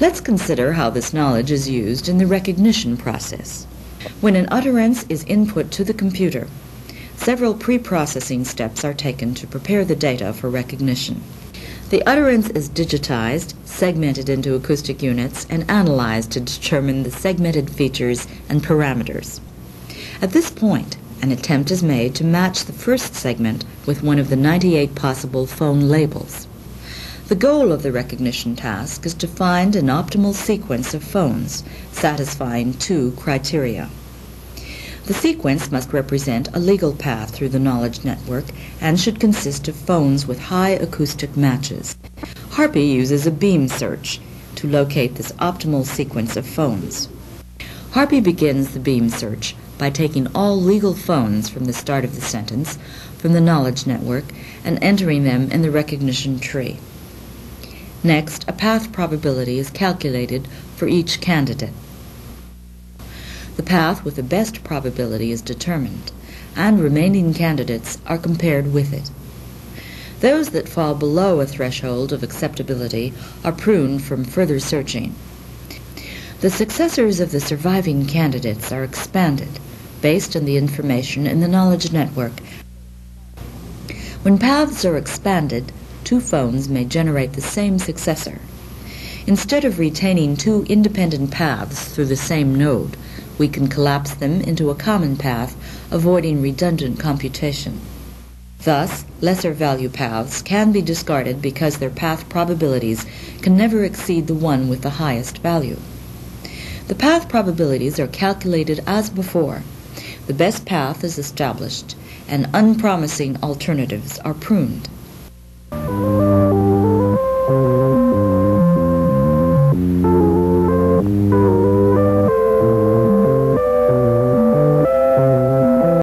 Let's consider how this knowledge is used in the recognition process. When an utterance is input to the computer, several pre-processing steps are taken to prepare the data for recognition. The utterance is digitized, segmented into acoustic units, and analyzed to determine the segmented features and parameters. At this point, an attempt is made to match the first segment with one of the 98 possible phone labels. The goal of the recognition task is to find an optimal sequence of phones satisfying two criteria. The sequence must represent a legal path through the knowledge network and should consist of phones with high acoustic matches. Harpy uses a beam search to locate this optimal sequence of phones. Harpy begins the beam search by taking all legal phones from the start of the sentence from the knowledge network and entering them in the recognition tree. Next, a path probability is calculated for each candidate. The path with the best probability is determined, and remaining candidates are compared with it. Those that fall below a threshold of acceptability are pruned from further searching. The successors of the surviving candidates are expanded based on the information in the knowledge network. When paths are expanded, two phones may generate the same successor. Instead of retaining two independent paths through the same node, we can collapse them into a common path, avoiding redundant computation. Thus, lesser value paths can be discarded because their path probabilities can never exceed the one with the highest value. The path probabilities are calculated as before. The best path is established, and unpromising alternatives are pruned. Thank you.